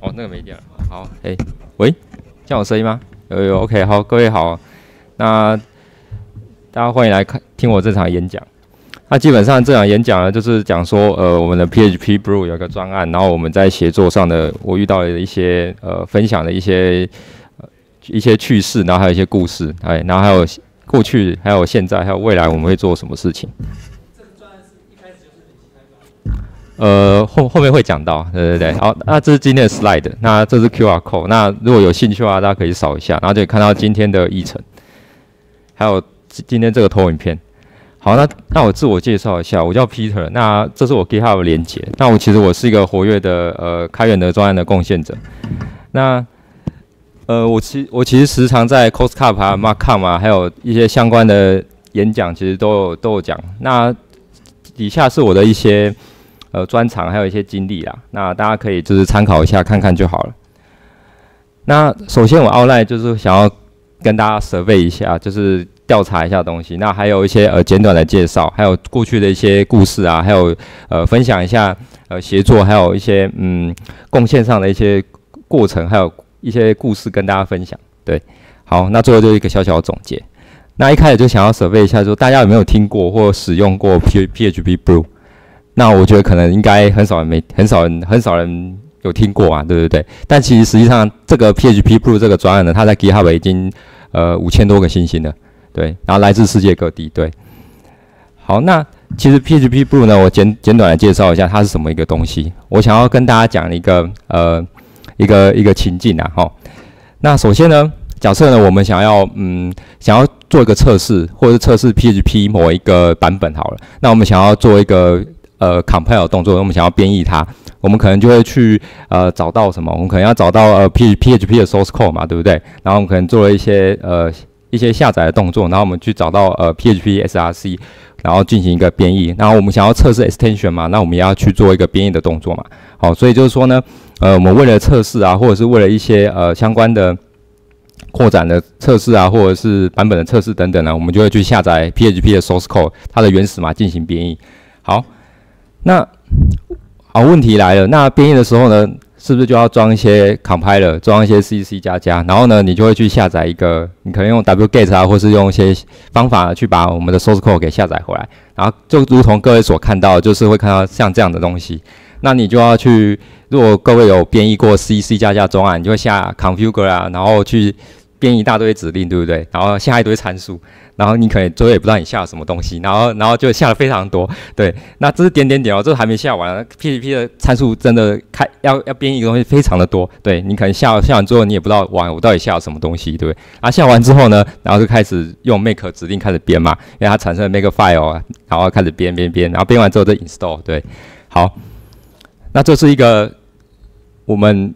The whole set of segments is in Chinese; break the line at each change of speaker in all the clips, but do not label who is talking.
哦，那个没电了。好，哎，喂，这样有声音吗？有有，OK，好，各位好，那大家欢迎来看听我这场演讲。那基本上这场演讲呢，就是讲说，呃，我们的 PHP Brew 有个专案，然后我们在协作上的，我遇到的一些呃分享的一些一些趣事，然后还有一些故事，哎，然后还有过去，还有现在，还有未来我们会做什么事情。呃，后后面会讲到，对对对，好，那这是今天的 slide，那这是 QR code，那如果有兴趣的话，大家可以扫一下，然后就可以看到今天的议程，还有今天这个投影片。好，那那我自我介绍一下，我叫 Peter，那这是我 GitHub 的连接，那我其实我是一个活跃的呃开源的专案的贡献者，那呃我其我其实时常在 Cost Cup 啊、MarkCom 啊，还有一些相关的演讲，其实都有都有讲，那底下是我的一些。呃，专长还有一些经历啦，那大家可以就是参考一下，看看就好了。那首先我奥赖就是想要跟大家 survey 一下，就是调查一下东西。那还有一些呃简短的介绍，还有过去的一些故事啊，还有呃分享一下呃协作，还有一些嗯贡献上的一些过程，还有一些故事跟大家分享。对，好，那最后就一个小小的总结。那一开始就想要 survey 一下，说大家有没有听过或使用过 P PHP Blue？那我觉得可能应该很少人没很少人很少人有听过啊，对不对？但其实实际上这个 PHP Pro 这个专案呢，它在 GitHub 已经呃五千多个星星了，对，然后来自世界各地，对。好，那其实 PHP Pro 呢，我简简短的介绍一下它是什么一个东西。我想要跟大家讲一个呃一个一个情境啊，哈。那首先呢，假设呢我们想要嗯想要做一个测试，或者是测试 PHP 某一个版本好了，那我们想要做一个呃，compile 动作，我们想要编译它，我们可能就会去呃找到什么？我们可能要找到呃 P PHP 的 source code 嘛，对不对？然后我们可能做了一些呃一些下载的动作，然后我们去找到呃 PHP src，然后进行一个编译。然后我们想要测试 extension 嘛，那我们也要去做一个编译的动作嘛。好，所以就是说呢，呃，我们为了测试啊，或者是为了一些呃相关的扩展的测试啊，或者是版本的测试等等呢，我们就会去下载 PHP 的 source code 它的原始码进行编译。好。那好，问题来了。那编译的时候呢，是不是就要装一些 compiler，装一些 C C 加加？然后呢，你就会去下载一个，你可能用 wget 啊，或是用一些方法去把我们的 source code 给下载回来。然后就如同各位所看到，就是会看到像这样的东西。那你就要去，如果各位有编译过 C C 加加中啊，你就会下 configure 啊，然后去。编一大堆指令，对不对？然后下一堆参数，然后你可能最后也不知道你下了什么东西，然后然后就下了非常多。对，那这是点点点哦，这还没下完。PHP 的参数真的开要要编一个东西非常的多。对你可能下下完之后你也不知道哇，我到底下了什么东西，对不对？啊，下完之后呢，然后就开始用 make 指令开始编嘛，因为它产生了 make file，然后开始编编编，然后编完之后再 install。对，好，那这是一个我们。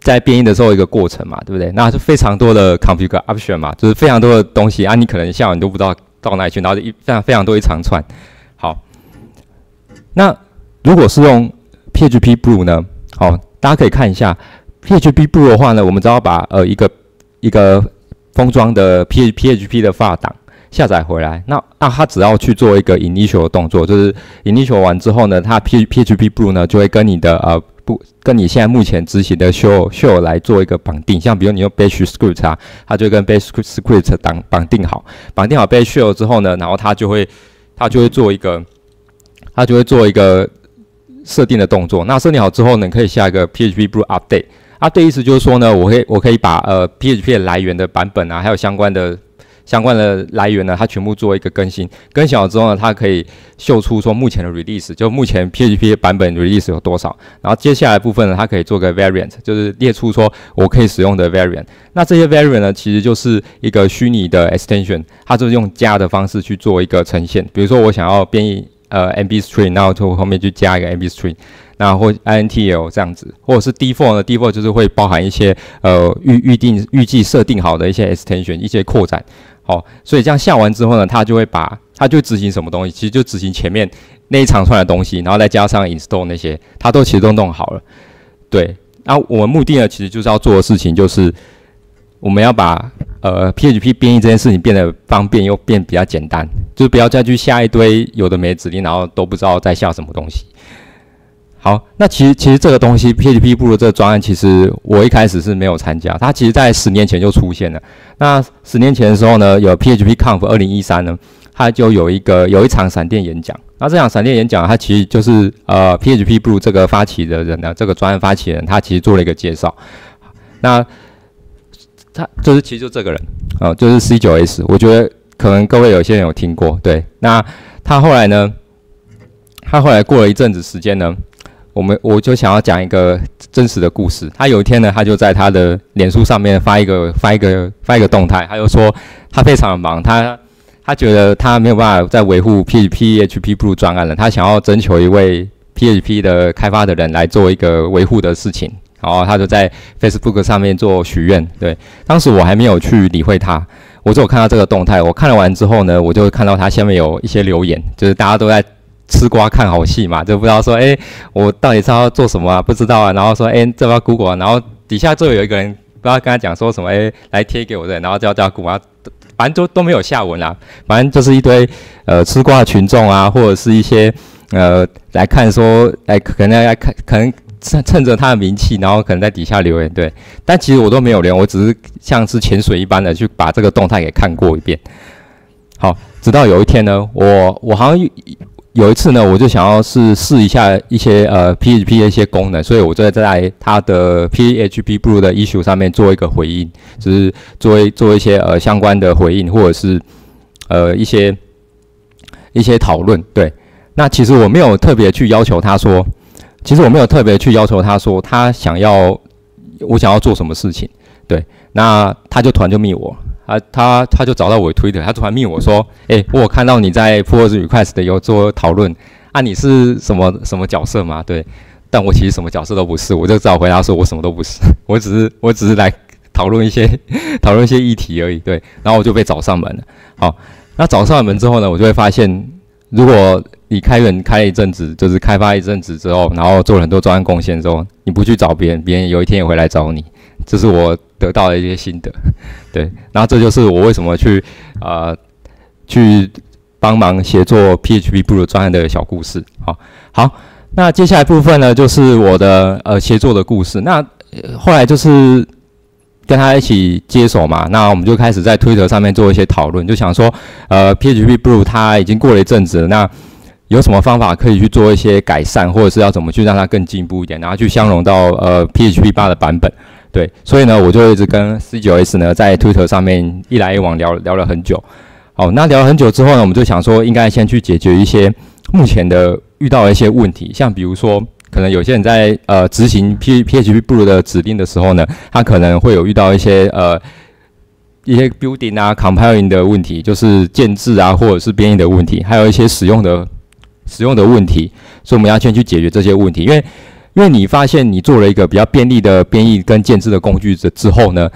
在编译的时候一个过程嘛，对不对？那是非常多的 configure option 嘛，就是非常多的东西啊，你可能下完你都不知道到哪里去，然后一非常非常多一长串。好，那如果是用 PHP Blue 呢？好，大家可以看一下 PHP Blue 的话呢，我们只要把呃一个一个封装的 P PHP 的发档下载回来，那那它只要去做一个 initial 的动作，就是 initial 完之后呢，它 P PHP Blue 呢就会跟你的呃。不跟你现在目前执行的 show show 来做一个绑定，像比如你用 bash script 啊，它就跟 bash script 绑绑定好，绑定好 bash show 之后呢，然后它就会它就会做一个它就会做一个设定的动作。那设定好之后呢，可以下一个 PHP blue update。它的意思就是说呢，我可以我可以把呃 PHP 的来源的版本啊，还有相关的。相关的来源呢，它全部做一个更新，更新好之后呢，它可以秀出说目前的 release，就目前 PHP 版本 release 有多少。然后接下来部分呢，它可以做个 variant，就是列出说我可以使用的 variant。那这些 variant 呢，其实就是一个虚拟的 extension，它就是用加的方式去做一个呈现。比如说我想要编译呃 MB string，然后就后面去加一个 MB string，那或 INTL 这样子，或者是 default 呢，default 就是会包含一些呃预预定预计设定好的一些 extension，一些扩展。好，所以这样下完之后呢，它就会把它就执行什么东西，其实就执行前面那一长串的东西，然后再加上 install 那些，它都其实都弄好了。对，那我们目的呢，其实就是要做的事情就是我们要把呃 PHP 编译这件事情变得方便又变比较简单，就是不要再去下一堆有的没指令，然后都不知道在下什么东西。好，那其实其实这个东西 PHP 部的这个专案，其实我一开始是没有参加，它其实在十年前就出现了。那十年前的时候呢，有 PHP Conf 二零一三呢，它就有一个有一场闪电演讲。那这场闪电演讲，它其实就是呃 PHP 部这个发起的人呢，这个专案发起人，他其实做了一个介绍。那他就是其实就这个人啊，就是 C 九 S，我觉得可能各位有些人有听过。对，那他后来呢，他后来过了一阵子时间呢。我们我就想要讲一个真实的故事。他有一天呢，他就在他的脸书上面发一个发一个发一个动态，他就说他非常的忙，他他觉得他没有办法再维护 PHP HP Blue 专案了，他想要征求一位 PHP 的开发的人来做一个维护的事情。然后他就在 Facebook 上面做许愿。对，当时我还没有去理会他，我只有看到这个动态。我看了完之后呢，我就看到他下面有一些留言，就是大家都在。吃瓜看好戏嘛，就不知道说，哎，我到底是要做什么啊？不知道啊。然后说，哎，这要 Google，然后底下就有一个人不知道跟他讲说什么，哎，来贴给我的，然后叫叫 Google，反正都都没有下文啦。反正就是一堆呃吃瓜的群众啊，或者是一些呃来看说，哎，可能要看，可能趁趁着他的名气，然后可能在底下留言，对。但其实我都没有留，我只是像是潜水一般的去把这个动态给看过一遍。好，直到有一天呢，我我好像。有一次呢，我就想要是试一下一些呃 PHP 的一些功能，所以我就在它的 PHP Blue 的 issue 上面做一个回应，就是做一做一些呃相关的回应，或者是呃一些一些讨论。对，那其实我没有特别去要求他说，其实我没有特别去要求他说他想要我想要做什么事情。对，那他就突然就密我。啊，他他就找到我推特，他突然密我说：“哎，我看到你在 p o s Request 有做讨论，啊，你是什么什么角色吗？对，但我其实什么角色都不是，我就只好回答说，我什么都不是，我只是我只是来讨论一些讨论一些议题而已。对，然后我就被找上门了。好，那找上门之后呢，我就会发现，如果你开源开一阵子，就是开发一阵子之后，然后做了很多专案贡献之后，你不去找别人，别人有一天也会来找你。这是我得到的一些心得，对，然后这就是我为什么去呃去帮忙协作 PHP 部的专案的小故事。好，好，那接下来部分呢，就是我的呃协作的故事。那后来就是跟他一起接手嘛，那我们就开始在推特上面做一些讨论，就想说呃 PHP Blue 它已经过了一阵子，那有什么方法可以去做一些改善，或者是要怎么去让它更进步一点，然后去相容到呃 PHP 八的版本。对，所以呢，我就一直跟 C 九 S 呢在推特上面一来一往聊聊了很久。好，那聊了很久之后呢，我们就想说，应该先去解决一些目前的遇到的一些问题，像比如说，可能有些人在呃执行 P PHP 布鲁的指令的时候呢，他可能会有遇到一些呃一些 building 啊 compiling 的问题，就是建制啊或者是编译的问题，还有一些使用的使用的问题，所以我们要先去解决这些问题，因为。因为你发现你做了一个比较便利的编译跟建制的工具之之后呢，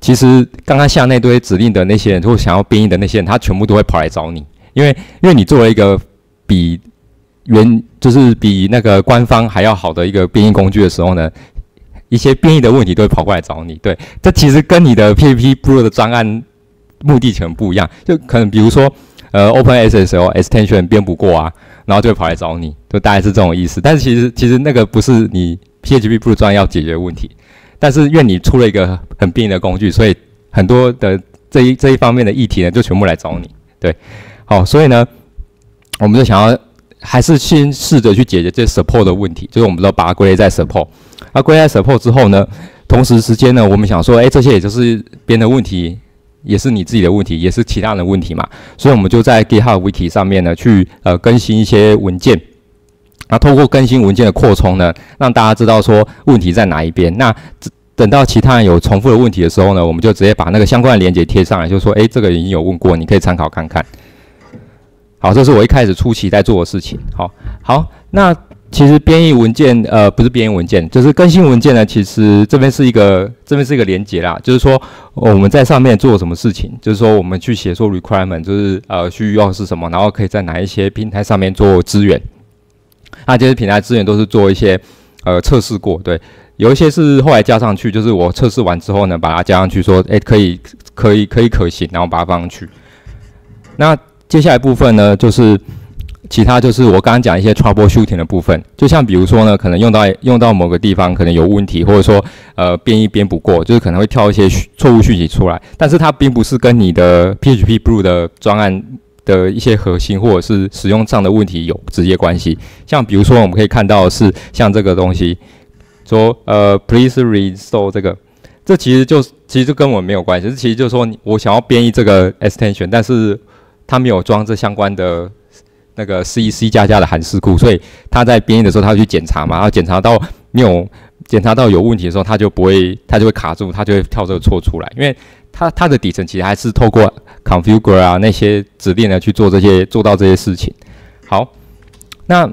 其实刚刚下那堆指令的那些人，或想要编译的那些人，他全部都会跑来找你，因为因为你做了一个比原就是比那个官方还要好的一个编译工具的时候呢，一些编译的问题都会跑过来找你。对，这其实跟你的 PHP Blue 的专案目的全不一样，就可能比如说呃 OpenSSL extension 编不过啊。然后就会跑来找你，就大概是这种意思。但是其实其实那个不是你 PHP 不专要解决问题，但是因为你出了一个很便利的工具，所以很多的这一这一方面的议题呢，就全部来找你。对，好，所以呢，我们就想要还是先试着去解决这 support 的问题，就是我们都把它归类在 support。那归类在 support 之后呢，同时时间呢，我们想说，哎，这些也就是编的问题。也是你自己的问题，也是其他人的问题嘛，所以我们就在 GitHub Wiki 上面呢，去呃更新一些文件，那透过更新文件的扩充呢，让大家知道说问题在哪一边。那等到其他人有重复的问题的时候呢，我们就直接把那个相关的链接贴上来，就说，诶，这个已经有问过，你可以参考看看。好，这是我一开始初期在做的事情。好，好，那。其实编译文件，呃，不是编译文件，就是更新文件呢。其实这边是一个，这边是一个连接啦。就是说我们在上面做什么事情，就是说我们去写说 requirement，就是呃需要是什么，然后可以在哪一些平台上面做资源。那这些平台资源都是做一些呃测试过，对，有一些是后来加上去，就是我测试完之后呢，把它加上去，说诶可以可以可以可行，然后把它放上去。那接下来部分呢，就是。其他就是我刚刚讲一些 troubleshooting 的部分，就像比如说呢，可能用到用到某个地方可能有问题，或者说呃编译编不过，就是可能会跳一些错误讯息出来，但是它并不是跟你的 PHP Blue 的专案的一些核心或者是使用上的问题有直接关系。像比如说我们可以看到是像这个东西，说呃 please restore 这个，这其实就其实就跟我没有关系，这其实就是说我想要编译这个 extension，但是它没有装这相关的。那个 C C 加加的函式库，所以他在编译的时候，他会去检查嘛，然后检查到没有检查到有问题的时候，他就不会，他就会卡住，他就会跳这个错出来，因为他他的底层其实还是透过 configure 啊那些指令呢去做这些做到这些事情。好，那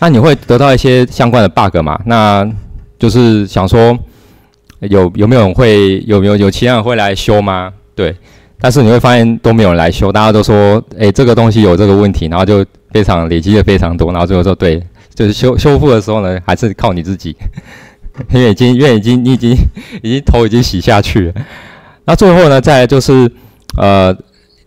那你会得到一些相关的 bug 嘛？那就是想说有有没有人会有没有有其他人会来修吗？对。但是你会发现都没有人来修，大家都说，哎，这个东西有这个问题，然后就非常累积的非常多，然后最后说，对，就是修修复的时候呢，还是靠你自己，因为已经，因为已经，你已经，已经头已经洗下去了。那最后呢，再就是，呃，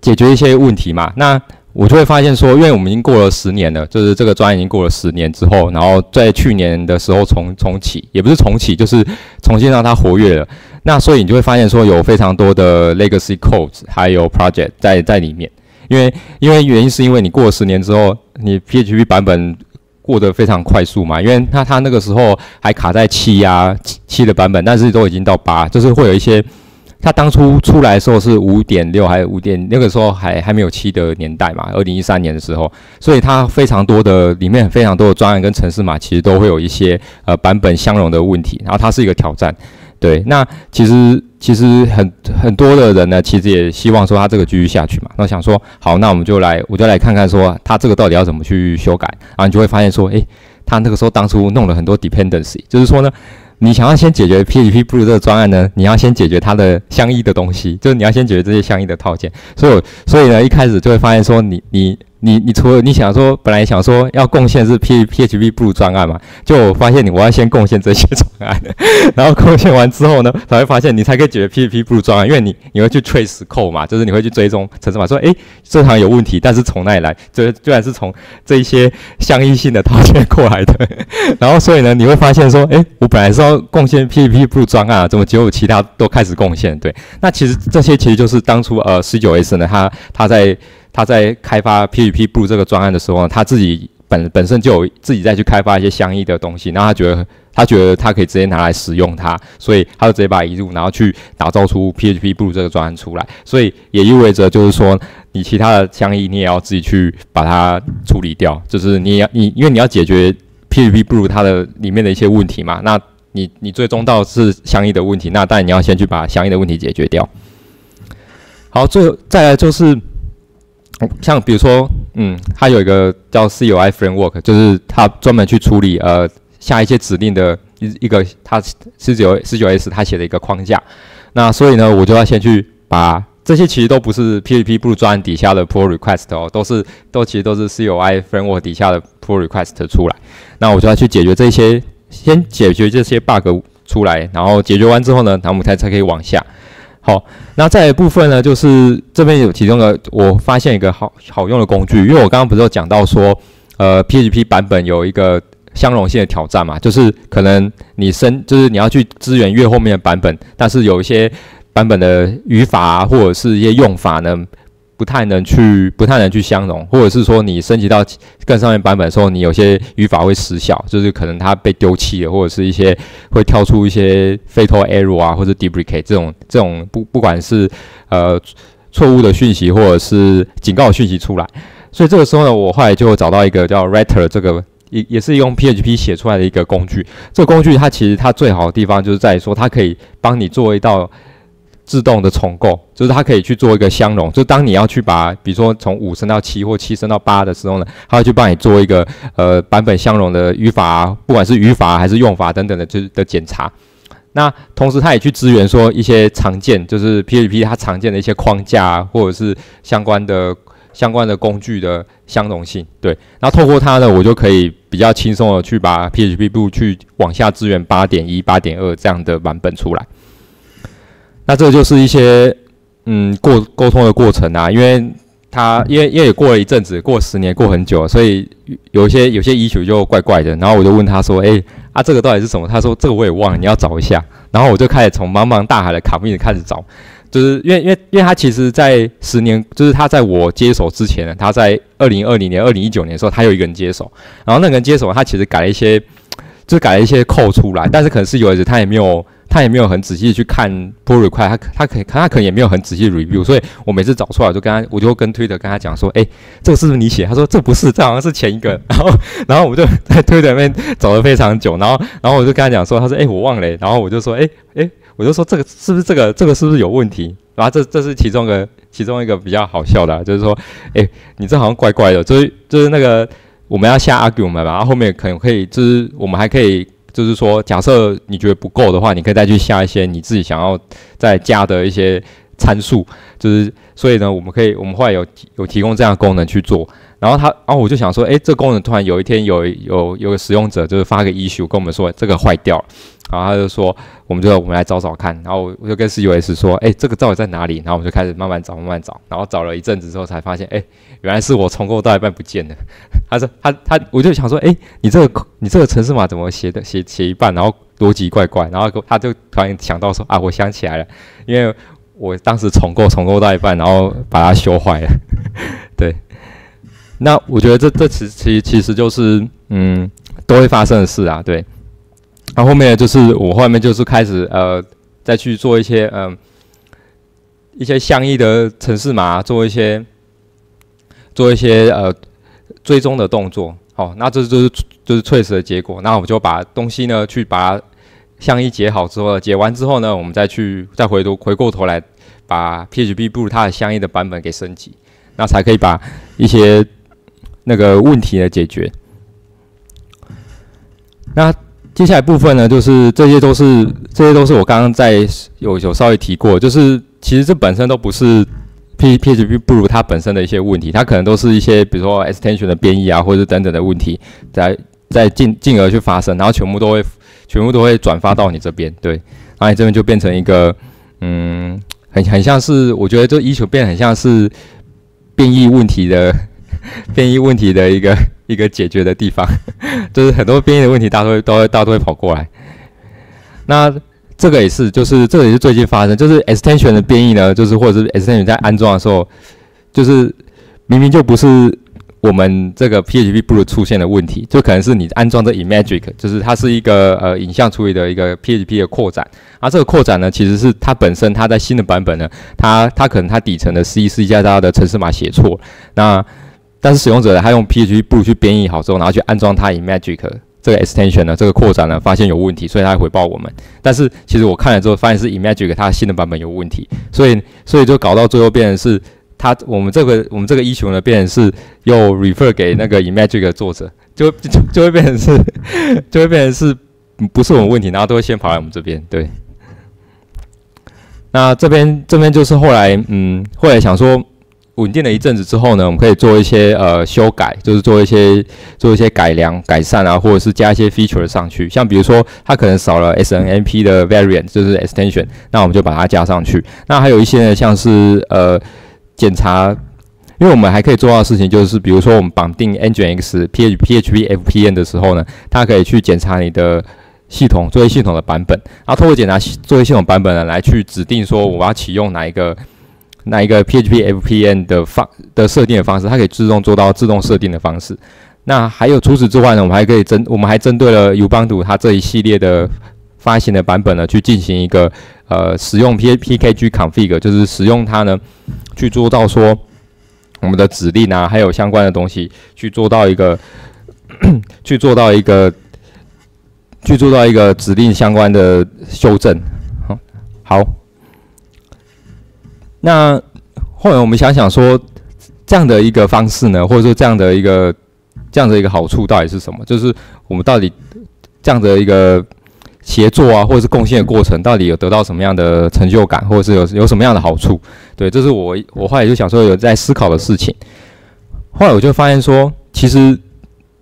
解决一些问题嘛。那我就会发现说，因为我们已经过了十年了，就是这个专业已经过了十年之后，然后在去年的时候重重启，也不是重启，就是重新让它活跃了。那所以你就会发现说有非常多的 legacy codes 还有 project 在在里面，因为因为原因是因为你过了十年之后，你 PHP 版本过得非常快速嘛，因为它它那个时候还卡在七呀七七的版本，但是都已经到八，就是会有一些它当初出来的时候是五点六还有五点那个时候还还没有七的年代嘛，二零一三年的时候，所以它非常多的里面非常多的专案跟程式码其实都会有一些呃版本相容的问题，然后它是一个挑战。对，那其实其实很很多的人呢，其实也希望说他这个继续下去嘛。那想说，好，那我们就来，我就来看看说他这个到底要怎么去修改。然后你就会发现说，诶，他那个时候当初弄了很多 dependency，就是说呢，你想要先解决 PHP Blue 这个专案呢，你要先解决它的相依的东西，就是你要先解决这些相依的套件。所以，所以呢，一开始就会发现说，你。你你你除了你想说，本来想说要贡献是 P P H P 不如专案嘛，就我发现你我要先贡献这些 专案，然后贡献完之后呢，才会发现你才可以解决 P H P 不如专案，因为你你会去 trace code 嘛，就是你会去追踪程式码，说诶这行有问题，但是从哪里来？这居然是从这一些相依性的套件过来的，然后所以呢，你会发现说，诶我本来是要贡献 P H P 不如专案啊，怎么结果其他都开始贡献？对，那其实这些其实就是当初呃十九 S 呢，它它在。他在开发 PHP Blue 这个专案的时候，他自己本本身就有自己再去开发一些相应的东西，然后他觉得他觉得他可以直接拿来使用它，所以他就直接把它移入，然后去打造出 PHP Blue 这个专案出来。所以也意味着就是说，你其他的相应你也要自己去把它处理掉，就是你要你因为你要解决 PHP Blue 它的里面的一些问题嘛，那你你最终到是相应的问题，那当然你要先去把相应的问题解决掉。好，最后再来就是。像比如说，嗯，它有一个叫 CUI framework，就是它专门去处理呃下一些指令的一一个，它十九十九 S 它写的一个框架。那所以呢，我就要先去把这些其实都不是 PHP 不专案底下的 pull request 哦，都是都其实都是 CUI framework 底下的 pull request 出来。那我就要去解决这些，先解决这些 bug 出来，然后解决完之后呢，然后我们才才可以往下。好，那再一部分呢，就是这边有提供的，我发现一个好好用的工具，因为我刚刚不是有讲到说，呃，PHP 版本有一个相容性的挑战嘛，就是可能你升，就是你要去支援越后面的版本，但是有一些版本的语法或者是一些用法呢。不太能去，不太能去相容，或者是说你升级到更上面版本的时候，你有些语法会失效，就是可能它被丢弃了，或者是一些会跳出一些 fatal error 啊，或者 deprecate 这种这种不不管是呃错误的讯息或者是警告讯息出来，所以这个时候呢，我后来就找到一个叫 Writer 这个也也是用 PHP 写出来的一个工具。这个工具它其实它最好的地方就是在于说它可以帮你做一道。自动的重构，就是它可以去做一个相容。就当你要去把，比如说从五升到七或七升到八的时候呢，它会去帮你做一个呃版本相容的语法，不管是语法还是用法等等的，就是的检查。那同时它也去支援说一些常见，就是 PHP 它常见的一些框架或者是相关的相关的工具的相容性。对，那透过它呢，我就可以比较轻松的去把 PHP 部去往下支援八点一、八点二这样的版本出来。那这就是一些嗯过沟通的过程啊，因为他因为因为也过了一阵子，过十年，过很久，所以有一些有些医学就怪怪的。然后我就问他说：“哎，啊，这个到底是什么？”他说：“这个我也忘了，你要找一下。”然后我就开始从茫茫大海的卡密开始找，就是因为因为因为他其实在十年，就是他在我接手之前，他在二零二零年、二零一九年的时候，他有一个人接手，然后那个人接手，他其实改了一些，就是改了一些扣出来，但是可能是有的他也没有。他也没有很仔细去看 pull request，他他可他可能也没有很仔细 review，所以我每次找出来就跟他，我就跟推特跟他讲说，哎，这个是不是你写？他说这不是，这好像是前一个。然后然后我就在推特里面找了非常久，然后然后我就跟他讲说，他说哎我忘了，然后我就说哎哎，我就说这个是不是这个这个是不是有问题？然后这这是其中个其中一个比较好笑的，就是说哎你这好像怪怪的，就是就是那个我们要下 argument 吧然后后面可能可以就是我们还可以。就是说，假设你觉得不够的话，你可以再去下一些你自己想要再加的一些参数。就是所以呢，我们可以，我们后来有有提供这样的功能去做。然后他，然后我就想说，诶，这功能突然有一天有有有个使用者就是发个 issue 跟我们说这个坏掉了。然后他就说，我们就我们来找找看。然后我就跟 CUS 说，诶，这个到底在哪里？然后我们就开始慢慢找，慢慢找。然后找了一阵子之后，才发现，诶，原来是我重构到一半不见了。他说他他，我就想说，哎，你这个你这个程式码怎么写的？写写一半，然后逻辑怪怪，然后他就突然想到说，啊，我想起来了，因为我当时重构重构到一半，然后把它修坏了。对，那我觉得这这其其其实就是嗯都会发生的事啊。对，然后后面就是我后面就是开始呃再去做一些嗯一些相应的城市码，做一些做一些呃。追踪的动作，好，那这就是就是测试的结果。那我们就把东西呢，去把它相一解好之后，解完之后呢，我们再去再回头回过头来，把 PHP 不如它的相应的版本给升级，那才可以把一些那个问题呢解决。那接下来部分呢，就是这些都是这些都是我刚刚在有有稍微提过，就是其实这本身都不是。P PHP 不如它本身的一些问题，它可能都是一些比如说 extension 的编译啊，或者等等的问题，在在进进而去发生，然后全部都会全部都会转发到你这边，对，然后你这边就变成一个嗯，很很像是我觉得这要求变很像是变异问题的 变异问题的一个一个解决的地方，就是很多变异的问题，大家都会都会大家都会跑过来，那。这个也是，就是这个也是最近发生，就是 extension 的变异呢，就是或者是 extension 在安装的时候，就是明明就不是我们这个 PHP 不如出现的问题，就可能是你安装的 Imagic，就是它是一个呃影像处理的一个 PHP 的扩展，而这个扩展呢，其实是它本身它在新的版本呢，它它可能它底层的 C C 加加的程式码写错，那但是使用者他用 PHP 不如去编译好之后，然后去安装它 Imagic。这个 extension 呢，这个扩展呢，发现有问题，所以它回报我们。但是其实我看了之后，发现是 Imagic 它新的版本有问题，所以所以就搞到最后变成是它我们这个我们这个 issue 呢，变成是又 refer 给那个 image 的作者，就就就会变成是就会变成是不是我们问题，然后都会先跑来我们这边。对，那这边这边就是后来嗯，后来想说。稳定了一阵子之后呢，我们可以做一些呃修改，就是做一些做一些改良、改善啊，或者是加一些 feature 上去。像比如说，它可能少了 SNMP 的 variant，就是 extension，那我们就把它加上去。那还有一些呢，像是呃检查，因为我们还可以做到的事情，就是比如说我们绑定 Nginx PH PHP FPN 的时候呢，它可以去检查你的系统作业系统的版本，然后通过检查作业系统版本呢，来去指定说我要启用哪一个。那一个 PHP FPN 的方的设定的方式，它可以自动做到自动设定的方式。那还有除此之外呢，我们还可以针，我们还针对了 Ubuntu 它这一系列的发行的版本呢，去进行一个呃使用 PPKG config，就是使用它呢去做到说我们的指令啊，还有相关的东西去做到一个 去做到一个去做到一个指令相关的修正。好，好。那后来我们想想说，这样的一个方式呢，或者说这样的一个这样的一个好处到底是什么？就是我们到底这样的一个协作啊，或者是贡献的过程，到底有得到什么样的成就感，或者是有有什么样的好处？对，这是我我后来就想说有在思考的事情。后来我就发现说，其实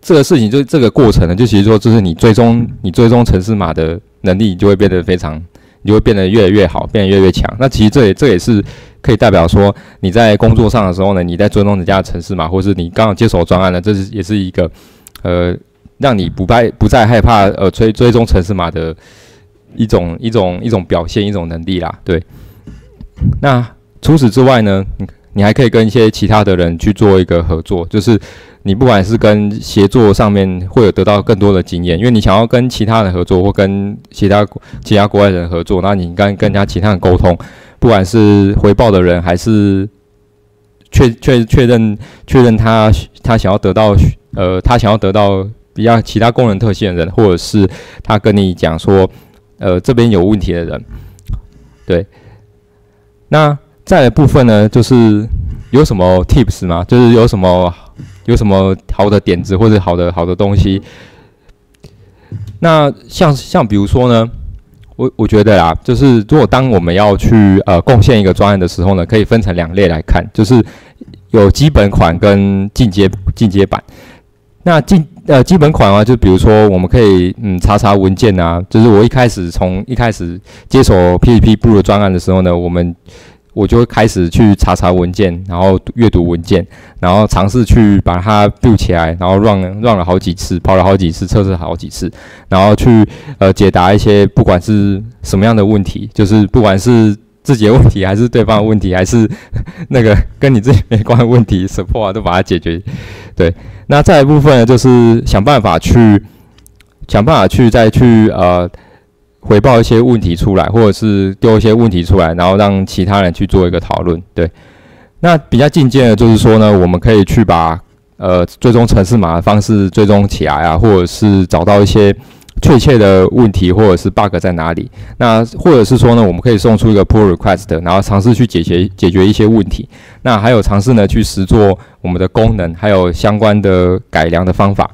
这个事情就这个过程呢，就其实说，就是你最终你最终城市码的能力就会变得非常你就会变得越来越好，变得越来越强。那其实这也这也是可以代表说你在工作上的时候呢，你在尊重人家的城市嘛，或是你刚好接手专案呢，这是也是一个呃让你不再不再害怕呃追追踪城市码的一种一种一种表现一种能力啦。对，那除此之外呢，你你还可以跟一些其他的人去做一个合作，就是。你不管是跟协作上面会有得到更多的经验，因为你想要跟其他人合作或跟其他其他国外人合作，那你跟跟人家其他人沟通，不管是回报的人还是确确确认确认他他想要得到呃他想要得到比较其他功能特性的人，或者是他跟你讲说呃这边有问题的人，对，那再的部分呢，就是有什么 tips 吗？就是有什么？有什么好的点子或者好的好的东西？那像像比如说呢，我我觉得啊，就是如果当我们要去呃贡献一个专案的时候呢，可以分成两类来看，就是有基本款跟进阶进阶版。那进呃基本款啊，就比如说我们可以嗯查查文件啊，就是我一开始从一开始接手 PPT Blue 的专案的时候呢，我们。我就会开始去查查文件，然后阅读文件，然后尝试去把它 build 起来，然后 run run 了好几次，跑了好几次，测试好几次，然后去呃解答一些不管是什么样的问题，就是不管是自己的问题，还是对方的问题，还是 那个跟你自己没关的问题，support 都把它解决。对，那再一部分呢，就是想办法去想办法去再去呃。回报一些问题出来，或者是丢一些问题出来，然后让其他人去做一个讨论。对，那比较进阶的，就是说呢，我们可以去把呃最终城市码的方式追踪起来啊，或者是找到一些确切的问题或者是 bug 在哪里。那或者是说呢，我们可以送出一个 pull request，然后尝试去解决解决一些问题。那还有尝试呢去实做我们的功能，还有相关的改良的方法。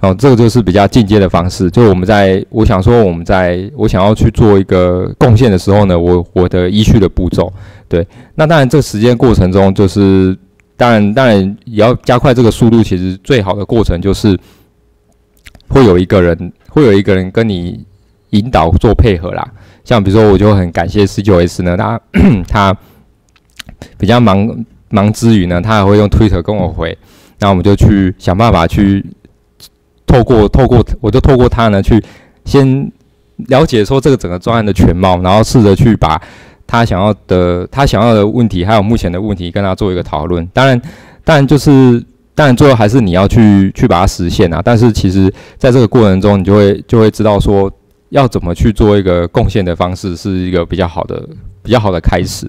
哦，这个就是比较进阶的方式。就我们在，我想说，我们在我想要去做一个贡献的时候呢，我我的依序的步骤，对。那当然，这个时间过程中，就是当然当然也要加快这个速度。其实最好的过程就是会有一个人，会有一个人跟你引导做配合啦。像比如说，我就很感谢十九 S 呢，他 他比较忙忙之余呢，他还会用 Twitter 跟我回，那我们就去想办法去。透过透过，我就透过他呢，去先了解说这个整个专案的全貌，然后试着去把他想要的、他想要的问题，还有目前的问题，跟他做一个讨论。当然，当然就是，当然最后还是你要去去把它实现啊。但是其实在这个过程中，你就会就会知道说，要怎么去做一个贡献的方式，是一个比较好的、比较好的开始。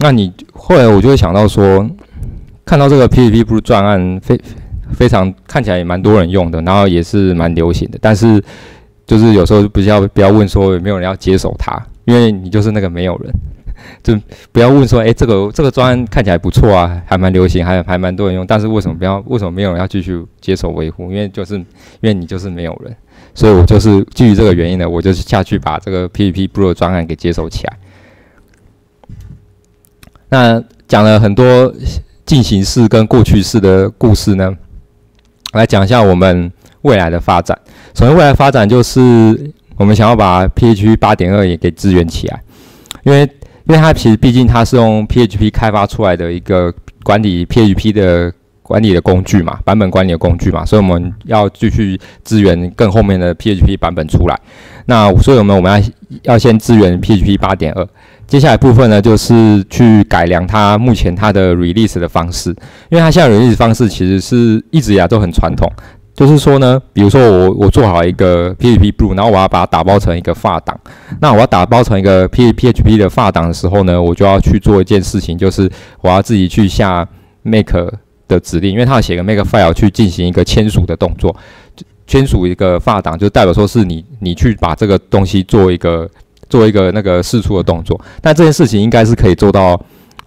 那你后来我就会想到说，看到这个 PPT 不是专案非。非常看起来也蛮多人用的，然后也是蛮流行的，但是就是有时候不要不要问说有没有人要接手它，因为你就是那个没有人，就不要问说，哎，这个这个专案看起来不错啊，还蛮流行，还还蛮多人用，但是为什么不要？为什么没有人要继续接手维护？因为就是因为你就是没有人，所以我就是基于这个原因呢，我就是下去把这个 PPT Pro 专案给接手起来。那讲了很多进行式跟过去式的故事呢。来讲一下我们未来的发展。首先，未来发展就是我们想要把 PHP 八点二也给支援起来，因为因为它其实毕竟它是用 PHP 开发出来的一个管理 PHP 的管理的工具嘛，版本管理的工具嘛，所以我们要继续支援更后面的 PHP 版本出来。那所以我们我们要要先支援 PHP 八点二。接下来部分呢，就是去改良它目前它的 release 的方式，因为它现在 release 方式其实是一直以来都很传统，就是说呢，比如说我我做好一个 PHP Blue，然后我要把它打包成一个发档，那我要打包成一个 P PHP 的发档的时候呢，我就要去做一件事情，就是我要自己去下 make 的指令，因为它要写个 make file 去进行一个签署的动作，签署一个发档就代表说是你你去把这个东西做一个。做一个那个试出的动作，但这件事情应该是可以做到，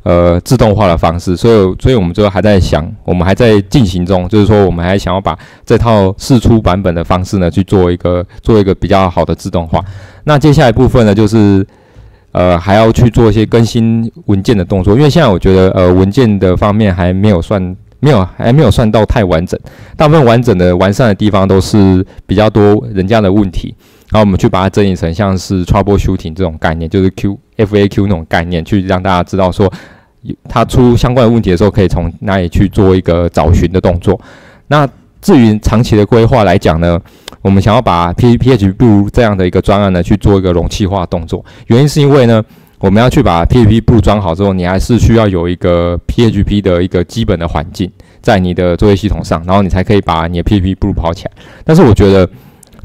呃，自动化的方式。所以，所以我们最后还在想，我们还在进行中，就是说，我们还想要把这套试出版本的方式呢，去做一个做一个比较好的自动化。那接下来部分呢，就是呃，还要去做一些更新文件的动作，因为现在我觉得，呃，文件的方面还没有算没有还没有算到太完整，大部分完整的完善的地方都是比较多人家的问题。然后我们去把它整理成像是 troubleshooting 这种概念，就是 Q FAQ 那种概念，去让大家知道说，它出相关的问题的时候，可以从哪里去做一个找寻的动作。那至于长期的规划来讲呢，我们想要把 P PHP 不如这样的一个专案呢去做一个容器化动作，原因是因为呢，我们要去把 PHP 不装好之后，你还是需要有一个 PHP 的一个基本的环境在你的作业系统上，然后你才可以把你的 PHP 不跑起来。但是我觉得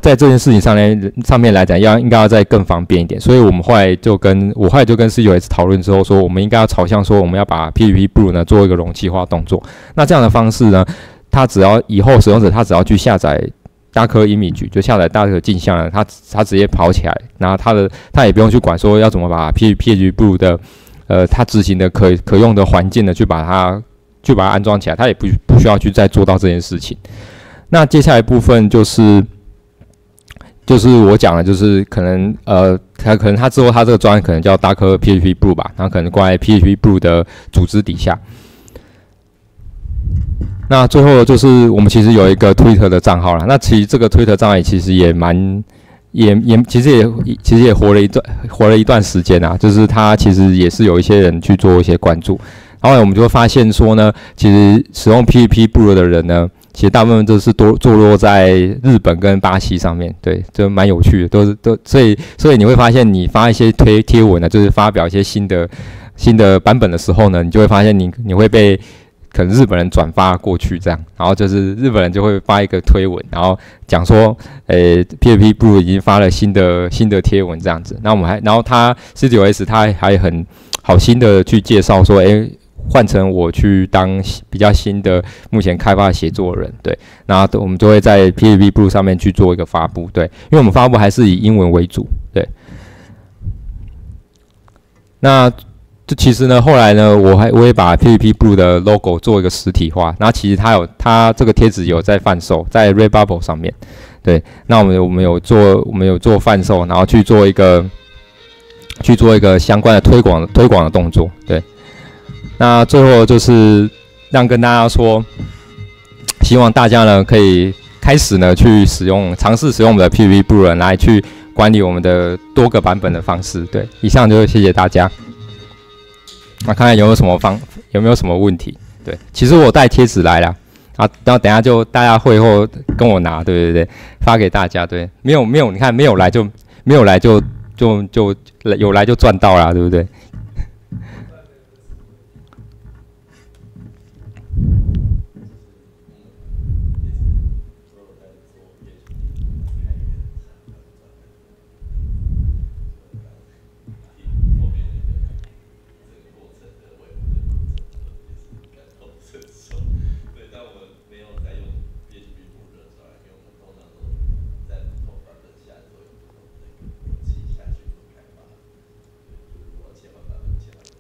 在这件事情上呢，上面来讲要应该要再更方便一点，所以我们后来就跟我后来就跟 CUS 讨论之后说，我们应该要朝向说我们要把 PHP 不如呢做一个容器化动作。那这样的方式呢？他只要以后使用者他只要去下载大科 image，就下载大科镜像了，他他直接跑起来，然后他的他也不用去管说要怎么把 P P H 部的呃他执行的可可用的环境呢，去把它去把它安装起来，他也不不需要去再做到这件事情。那接下来部分就是就是我讲的，就是可能呃他可能他之后他这个专案可能叫大科 P H P Blue 吧，然后可能挂在 P H P Blue 的组织底下。那最后就是我们其实有一个 Twitter 的账号了。那其实这个 Twitter 账号其实也蛮，也也其实也其实也活了一段活了一段时间啊。就是他其实也是有一些人去做一些关注。然后我们就会发现说呢，其实使用 PVP 部落的人呢，其实大部分都是多坐落在日本跟巴西上面。对，就蛮有趣的，都是都所以所以你会发现，你发一些推贴文呢，就是发表一些新的新的版本的时候呢，你就会发现你你会被。可能日本人转发过去这样，然后就是日本人就会发一个推文，然后讲说，诶，PFP 不如已经发了新的新的贴文这样子。那我们还，然后他 C9S 他还很好心的去介绍说，诶，换成我去当比较新的目前开发写作人，对，然后我们就会在 PFP 不如上面去做一个发布，对，因为我们发布还是以英文为主，对。那这其实呢，后来呢，我还我也把 PVP Blue 的 logo 做一个实体化。那其实它有，它这个贴纸有在贩售，在 Redbubble 上面。对，那我们我们有做，我们有做贩售，然后去做一个去做一个相关的推广推广的动作。对，那最后就是让跟大家说，希望大家呢可以开始呢去使用，尝试使用我们的 PVP Blue 来去管理我们的多个版本的方式。对，以上就谢谢大家。那看看有没有什么方，有没有什么问题？对，其实我带贴纸来了，啊，然后等下就大家会后跟我拿，对对对，发给大家，对，没有没有，你看没有来就没有来就就就有来就赚到了，对不对？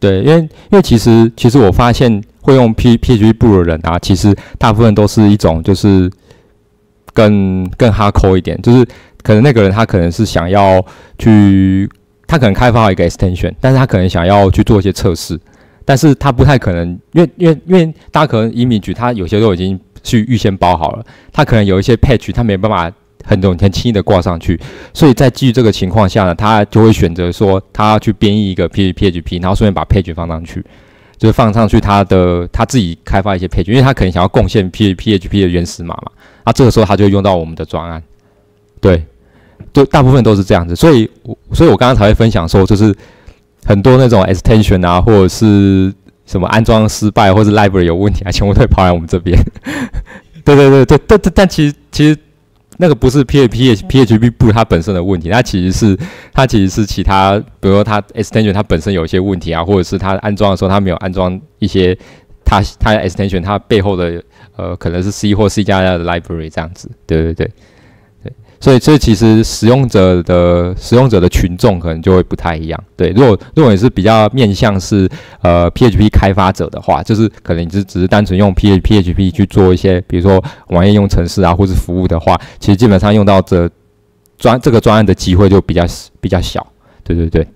对，因为因为其实其实我发现会用 P P G 布的人啊，其实大部分都是一种就是更更哈扣一点，就是可能那个人他可能是想要去，他可能开发一个 extension，但是他可能想要去做一些测试，但是他不太可能，因为因为因为大家可能 image 他有些都已经去预先包好了，他可能有一些 patch 他没办法。很多很轻易的挂上去，所以在基于这个情况下呢，他就会选择说，他去编译一个 P PHP，然后顺便把 page 放上去，就是放上去他的他自己开发一些 page，因为他可能想要贡献 P PHP 的原始码嘛，那这个时候他就用到我们的专案，对，就大部分都是这样子，所以，所以我刚刚才会分享说，就是很多那种 extension 啊，或者是什么安装失败，或者 library 有问题啊，全部都会跑来我们这边，对对对对，但但但其实其实。那个不是 P P H P H P 不它本身的问题，它其实是它其实是其他，比如说它 extension 它本身有一些问题啊，或者是它安装的时候它没有安装一些它它 extension 它背后的呃可能是 C 或 C 加加的 library 这样子，对对对。所以，这其实使用者的使用者的群众可能就会不太一样。对，如果如果你是比较面向是呃 PHP 开发者的话，就是可能你只只是单纯用 P PHP 去做一些，比如说网页用程式啊，或是服务的话，其实基本上用到这专这个专案的机会就比较比较小。对对对。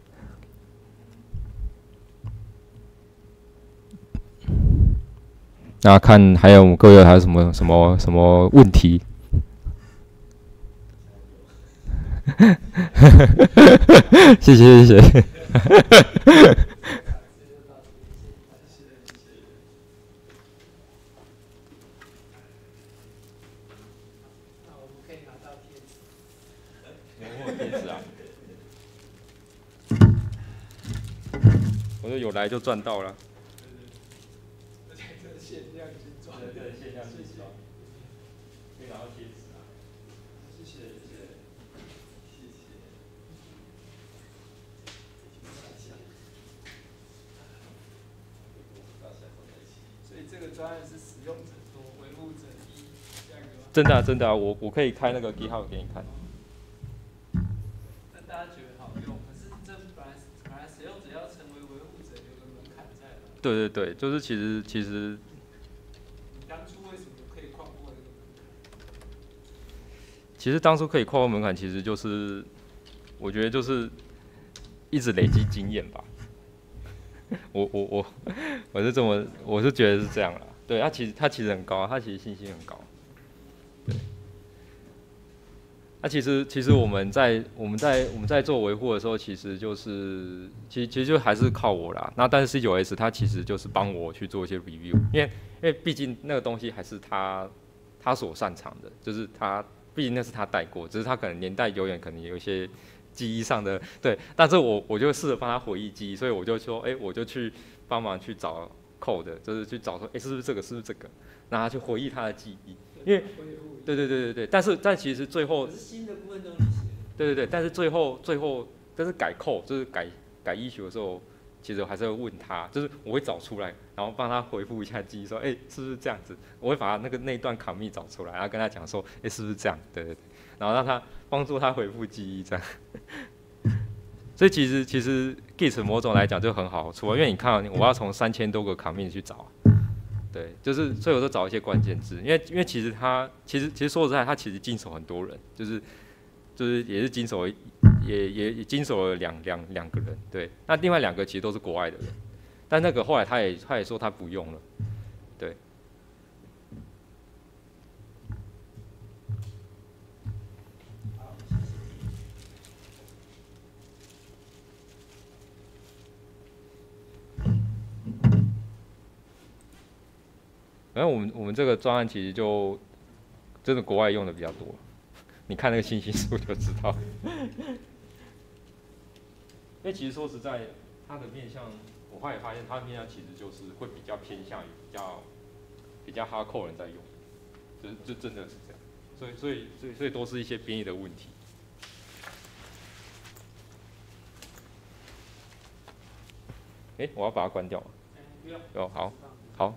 那看还有各位还有什么什么什么问题？谢谢谢谢。
我们可以拿到贴纸。
贴纸啊！我说有来就赚到了。
而且这是限量精装的，
对，限量
谢谢，
可以拿到贴纸啊。
谢谢，谢谢，谢谢。所以这个专案是使用者多，维护者一，这样子？
真的啊真的啊，我我可以开那个 GitHub 给你看。
那大家觉得好用，可是这本来本来使用者要成为维护者有个门槛在嘛？
对对对，就是其实其实
你当初为什么可以跨过这个门槛？
其实当初可以跨过门槛，其实就是我觉得就是一直累积经验吧。我我我 我是这么我是觉得是这样啦。对他其实他其实很高，他其实信心很高。对。那、其实其实我们在我们在我们在做维护的时候，其实就是其实其实就还是靠我啦。那但是 C 九 S 它其实就是帮我去做一些 review，因为因为毕竟那个东西还是他他所擅长的，就是他毕竟那是他带过，只是他可能年代久远，可能有一些记忆上的对，但是我我就试着帮他回忆记忆，所以我就说，哎、我就去帮忙去找 code，就是去找说，哎、是不是这个，是不是这个，然后去回忆他的记忆。因为，对对对对对，但是但其实最后
新的部分都写的。
对对对，但是最后最后，但是改扣就是改改 issue 的时候，其实我还是会问他，就是我会找出来，然后帮他回复一下记忆，说，哎、是不是这样子？我会把他那个那一段卡密找出来，然后跟他讲说，哎、是不是这样？对对对，然后让他帮助他回复记忆这样。所以其实其实 Git 某种来讲就很好处，因为你看，我要从三千多个卡密去找，对，就是所以我都找一些关键字，因为因为其实他其实其实说实在，他其实经手很多人，就是就是也是经手也也也经手了两两两个人，对，那另外两个其实都是国外的人，但那个后来他也他也说他不用了，反正我们我们这个专案其实就真的国外用的比较多，你看那个信息数就知道。因为其实说实在，它的面向，我后来发现它的面向其实就是会比较偏向于比较比较哈扣人在用，就是就真的是这样，所以所以所以所以都是一些编译的问题。哎、我要把它关掉吗？
哎，不用。
哦好好。